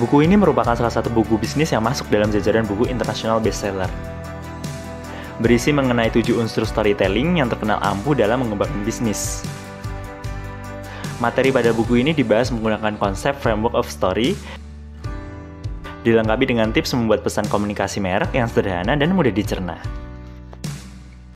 Buku ini merupakan salah satu buku bisnis yang masuk dalam jajaran buku internasional bestseller. Berisi mengenai tujuh unsur storytelling yang terkenal ampuh dalam mengembangkan bisnis. Materi pada buku ini dibahas menggunakan konsep framework of story, dilengkapi dengan tips membuat pesan komunikasi merek yang sederhana dan mudah dicerna.